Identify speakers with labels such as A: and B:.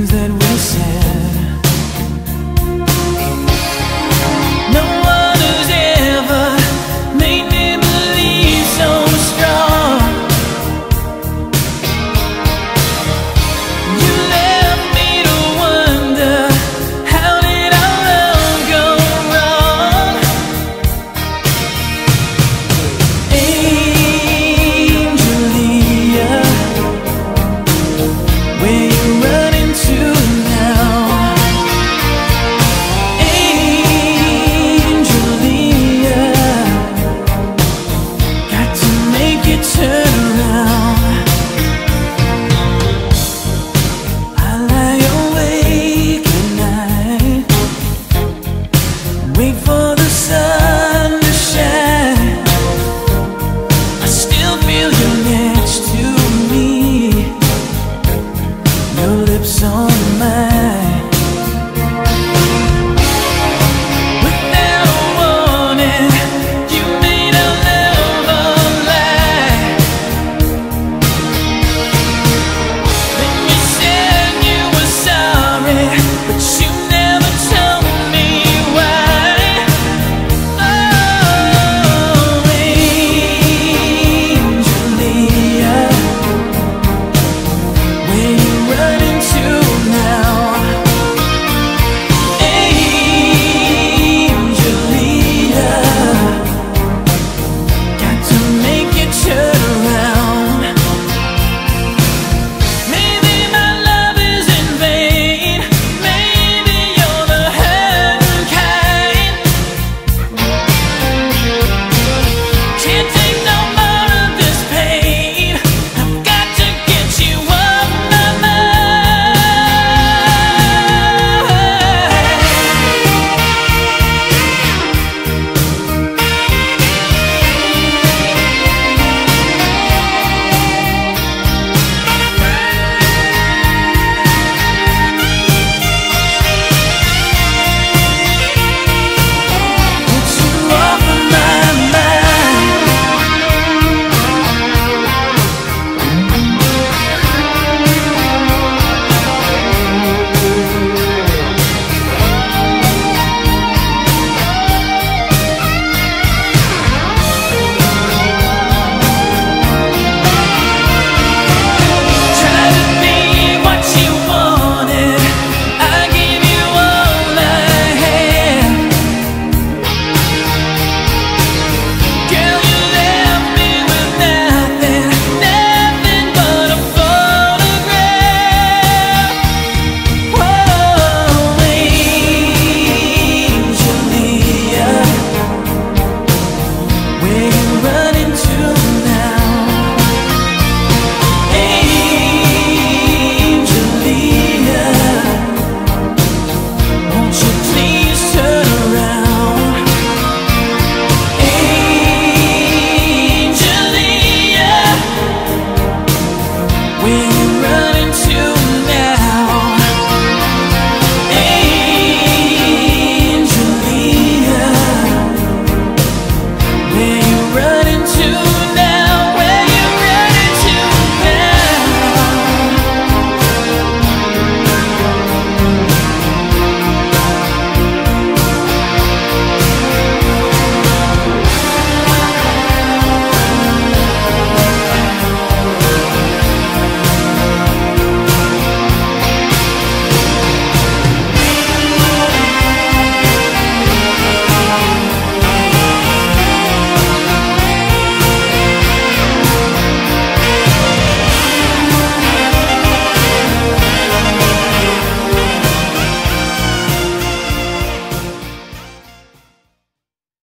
A: things that we said No one has ever made me believe so strong You left me to wonder How did our love go wrong? Angelia We.